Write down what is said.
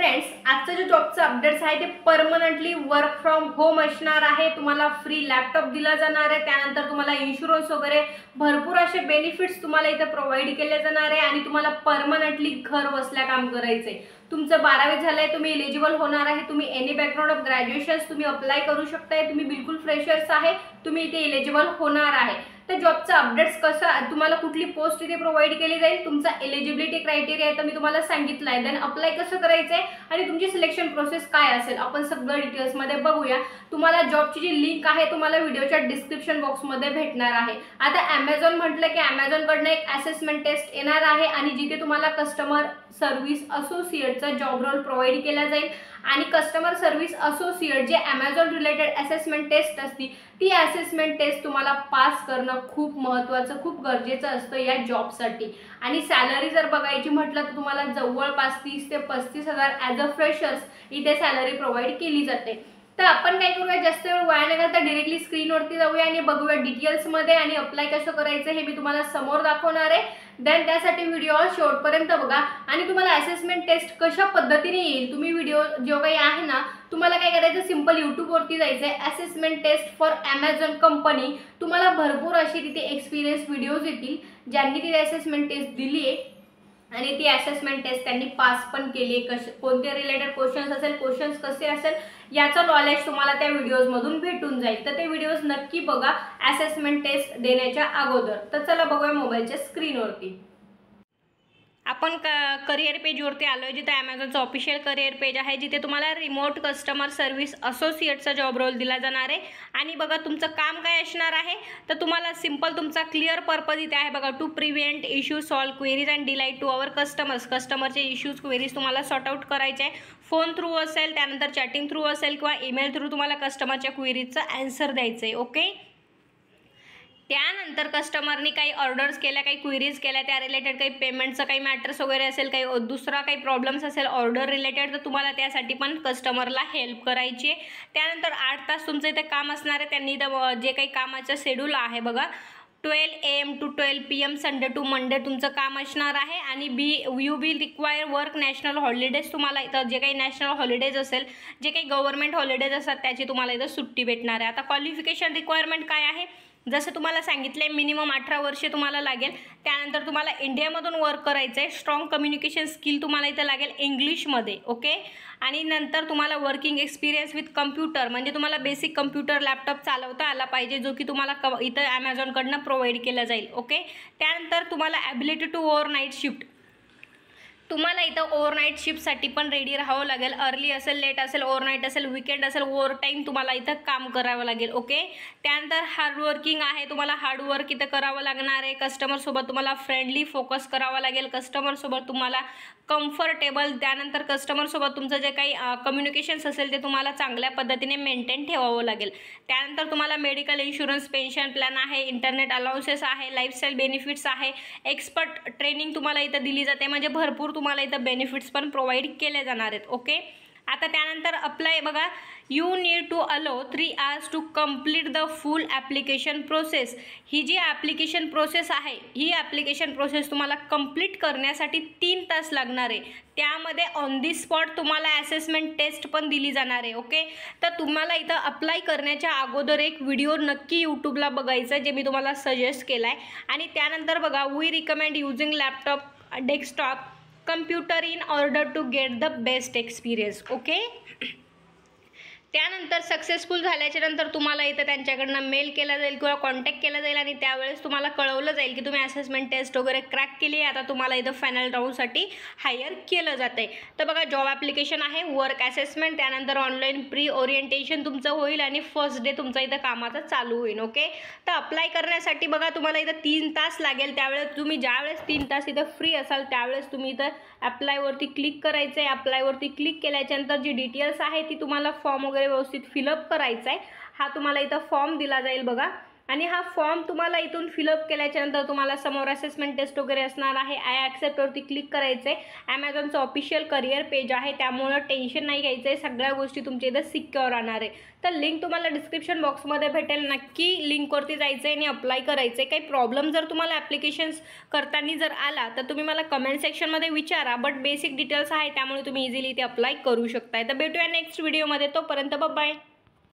Friends आजचं जे जॉबचं updates आहे ते परमनंटली वर्क फ्रॉम होम असणार आहे. तुम्हाला फ्री लॅपटॉप दिला जाणार आहे. त्यानंतर तुम्हाला इन्शुरन्स वगैरे भरपूर असे बेनिफिट्स तुम्हाला इथं प्रोव्हाइड केले जाणार आहे. आणि तुम्हाला परमनंटली घर बसल्या काम करायचे तुमचं बारावी झालंय तुम्ही इलिजिबल होणार आहे. तुम्ही एनी बॅकग्राऊंड ऑफ ग्रॅज्युएशन तुम्ही अप्लाय करू शकताय. तुम्ही बिलकुल फ्रेशर्स आहे. तुम्ही इथे इलिजिबल होणार आहे. तर जॉबचं अपडेट्स कसं तुम्हाला कुठली पोस्ट इथे प्रोव्हाइड केली जाईल तुमचा एलिजिबिलिटी क्रायटेरिया आहे तर मी तुम्हाला सांगितलं आहे. देन अप्लाय कसं करायचं आहे आणि तुमची सिलेक्शन प्रोसेस काय असेल आपण सगळं डिटेल्समध्ये बघूया. तुम्हाला जॉबची जी लिंक आहे तुम्हाला व्हिडिओच्या डिस्क्रिप्शन बॉक्समध्ये भेटणार आहे. आता ॲमेझॉन म्हटलं की ॲमेझॉनकडनं एक असेसमेंट टेस्ट येणार आहे आणि जिथे तुम्हाला कस्टमर सर्व्हिस असोसिएटचा जॉब रोल प्रोव्हाइड केला जाईल. आणि कस्टमर सर्व्हिस असोसिएट जे ॲमेझॉन रिलेटेड असेसमेंट टेस्ट असती ती असेसमेंट टेस्ट तुम्हाला पास करणं खूप महत्त्वाचं खूप गरजेचं असतं या जॉबसाठी. आणि सॅलरी जर बघायची म्हटलं तर तुम्हाला जवळपास तीस ते पस्तीस हजार ॲज अ फ्रेशर्स इथे सॅलरी प्रोव्हाइड केली जाते. तर आपण काय करूया जास्त वेळ वाया न घालता डिरेक्टली स्क्रीनवरती जाऊया आणि बघूया डिटेल्समध्ये आणि अप्लाय कसं करायचं हे मी तुम्हाला समोर दाखवणार आहे. देन त्यासाठी व्हिडिओ शेवटपर्यंत बघा. आणि तुम्हाला असेसमेंट टेस्ट कशा पद्धतीने येईल? तुम्ही व्हिडिओ जो काही आहे ना तुम्हाला काय करायचं? सिंपल यूट्यूबवरती जायचं आहे assessment test for Amazon company तुम्हाला भरपूर अशी तिथे एक्सपिरियन्स व्हिडिओज येतील. ज्यांनी तिथे असेसमेंट टेस्ट दिली आहे आणि ती असेसमेंट टेस्ट त्यांनी पास पण केली. कश कोणते रिलेटेड क्वेश्चन्स असेल क्वेश्चन्स कसे असेल याचं नॉलेज तुम्हाला त्या व्हिडिओजमधून भेटून जाईल. तर ते व्हिडिओज नक्की बघा असेसमेंट टेस्ट देण्याच्या अगोदर. तर चला बघूया मोबाईलच्या स्क्रीनवरती आपण क करिअर पेजवरती आलो आहे जिथे ॲमेझॉनचं ऑफिशियल करिअर पेज आहे जिथे तुम्हाला रिमोट कस्टमर सर्व्हिस असोसिएटचा जॉब रोल दिला जाणार आहे. आणि बघा तुमचं काम काय असणार आहे? तर तुम्हाला सिंपल तुमचा क्लिअर पर्पज इथे आहे बघा to prevent issues solve queries and delight to our customers कस्टमरचे issues queries तुम्हाला सॉर्ट आउट करायचे आहे. फोन थ्रू असेल त्यानंतर चॅटिंग थ्रू असेल किंवा ईमेल थ्रू तुम्हाला कस्टमरच्या क्वेरीजचं ॲन्सर द्यायचं आहे ओके त्यानंतर कस्टमरनी काही ऑर्डर्स केल्या काही क्विरीज केल्या त्या रिलेटेड काही पेमेंटचं काही मॅटर्स वगैरे असेल काही दुसरा काही प्रॉब्लेम्स असेल ऑर्डर रिलेटेड तर तुम्हाला त्यासाठी पण कस्टमरला हेल्प करायची आहे. त्यानंतर आठ तास तुमचं इथे काम असणार आहे. त्यांनी जे काही कामाचं शेड्यूल आहे बघा twelve A M to twelve P M Sunday to Monday तुमचं काम असणार आहे. आणि be you be require work national holidays तुम्हाला इथं जे काही नॅशनल हॉलिडेज असेल जे काही गव्हर्नमेंट हॉलिडेज असतात त्याची तुम्हाला इथं सुट्टी भेटणार आहे. आता क्वालिफिकेशन रिक्वायरमेंट काय आहे? जसं तुम्हाला सांगितलं आहे मिनिमम अठरा वर्षे तुम्हाला लागेल. त्यानंतर तुम्हाला इंडियामधून वर्क करायचं आहे स्ट्रॉंग कम्युनिकेशन स्किल तुम्हाला इथं लागेल इंग्लिशमध्ये ओके आणि नंतर तुम्हाला वर्किंग एक्सपिरियन्स विथ कम्प्युटर म्हणजे तुम्हाला बेसिक कम्प्युटर लॅपटॉप चालवता आला पाहिजे जो की तुम्हाला क इथं ॲमेझॉनकडनं प्रोव्हाइड केला जाईल ओके त्यानंतर तुम्हाला ability to overnight shift तुम्हाला इथं ओव्हरनाईट शिफ्टसाठी पण रेडी राहावं लागेल. अर्ली असेल लेट असेल ओव्हरनाईट असेल विकेंड असेल ओव्हर टाईम तुम्हाला इथं काम करावं लागेल ओके त्यानंतर हार्डवर्किंग आहे तुम्हाला हार्डवर्क इथं करावं लागणार आहे. कस्टमरसोबत तुम्हाला फ्रेंडली फोकस करावा लागेल. कस्टमरसोबत तुम्हाला कम्फर्टेबल त्यानंतर कस्टमरसोबत तुमचं जे काही कम्युनिकेशन्स असेल ते तुम्हाला चांगल्या पद्धतीने मेंटेन ठेवावं लागेल. त्यानंतर तुम्हाला मेडिकल इन्शुरन्स पेन्शन प्लॅन आहे इंटरनेट अलाउन्सेस आहे लाईफस्टाईल बेनिफिट्स आहे. एक्सपर्ट ट्रेनिंग तुम्हाला इथं दिली जाते. म्हणजे भरपूर तुम्हाला इथं बेनिफिट्स पण प्रोव्हाइड केले जाणार आहेत ओके आता त्यानंतर अप्लाय बघा. You need to allow three hours to complete the full application process ही जी ॲप्लिकेशन प्रोसेस आहे ही ॲप्लिकेशन प्रोसेस तुम्हाला कंप्लीट करण्यासाठी तीन तास लागणार आहे. त्यामध्ये ऑन दी स्पॉट तुम्हाला ॲसेसमेंट टेस्ट पण दिली जाणार आहे ओके तर तुम्हाला इथं अप्लाय करण्याच्या अगोदर एक व्हिडिओ नक्की यूट्यूबला बघायचा जे मी तुम्हाला सजेस्ट केला आहे आणि त्यानंतर बघा we recommend using laptop desktop computer in order to get the best experience okay? त्यानंतर सक्सेसफुल झाल्याच्यानंतर तुम्हाला इथं त्यांच्याकडनं मेल केला जाईल किंवा कॉन्टॅक्ट केला जाईल आणि त्यावेळेस तुम्हाला कळवलं जाईल की तुम्ही असेसमेंट टेस्ट वगैरे क्रॅक केली आहे. आता तुम्हाला इथं फायनल राऊंडसाठी हायर केलं जातं आहे तर बघा जॉब ॲप्लिकेशन आहे वर्क असेसमेंट त्यानंतर ऑनलाईन प्री ओरिएंटेशन तुमचं होईल आणि फर्स्ट डे तुमचा इथं कामाचा चालू होईल ओके तर अप्लाय करण्यासाठी बघा तुम्हाला इथं तीन तास लागेल. त्यावेळेस तुम्ही ज्यावेळेस तीन तास इथं फ्री असाल त्यावेळेस तुम्ही इथं अप्लायवरती क्लिक करायचं आहे अप्लायवरती क्लिक केल्याच्यानंतर जी डिटेल्स आहे ती तुम्हाला फॉर्म वगैरे वगैरे व्यवस्थित फिलअप करायचा आहे हा तुम्हाला इथं फॉर्म दिला जाईल बघा. आणि हा फॉर्म तुम्हाला इथून फिलअप केल्याच्यानंतर तुम्हाला समोर असेसमेंट टेस्ट वगैरे असणार आहे. आय ॲक्सेप्टवरती क्लिक करायचं आहे ॲमेझॉनचं ऑफिशियल करिअर पेज आहे. त्यामुळं टेन्शन नाही घ्यायचं आहे सगळ्या गोष्टी तुमच्या इथं सिक्युअर राहणार आहे. तर लिंक तुम्हाला डिस्क्रिप्शन बॉक्समध्ये भेटेल. नक्की लिंकवरती जायचं आहे आणि अप्लाय करायचं आहे काही प्रॉब्लेम जर तुम्हाला ॲप्लिकेशन्स करताना जर आला तर तुम्ही मला कमेंट सेक्शनमध्ये विचारा. बट बेसिक डिटेल्स आहे त्यामुळे तुम्ही इझिली इथे अप्लाय करू शकताय. तर भेटूया नेक्स्ट व्हिडिओमध्ये तोपर्यंत बाय